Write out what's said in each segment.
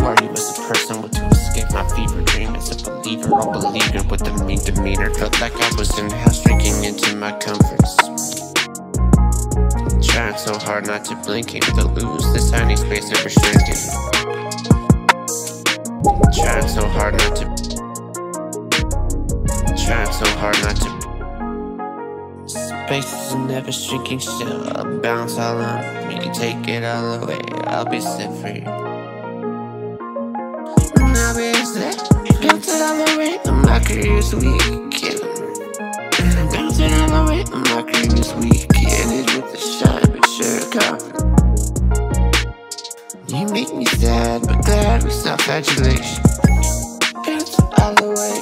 Marty was a person with to escape my fever dream as a believer or believer with a mean demeanor. Felt like I was in hell into my comforts. Trying so hard not to blink, and to lose this tiny space ever shrinking. Trying so hard not to. Trying so hard not to Space is never shrinking still. I'll bounce all on me, take it all away. I'll be set free. I'll be set. Bounce it all away. My career's weak. Bounce it all away. My career's weak. Ended with a shot, but sure confident. You make me sad, but glad with self-adulation. Bounce all the way.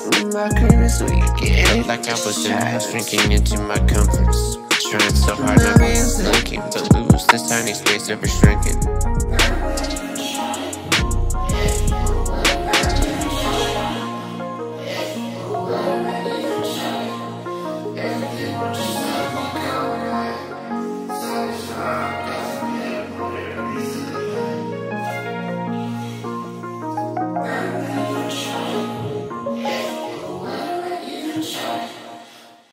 Career's like I was in house drinking into my comforts. Trying so hard not to blinking to lose this tiny space ever shrinking. Christians.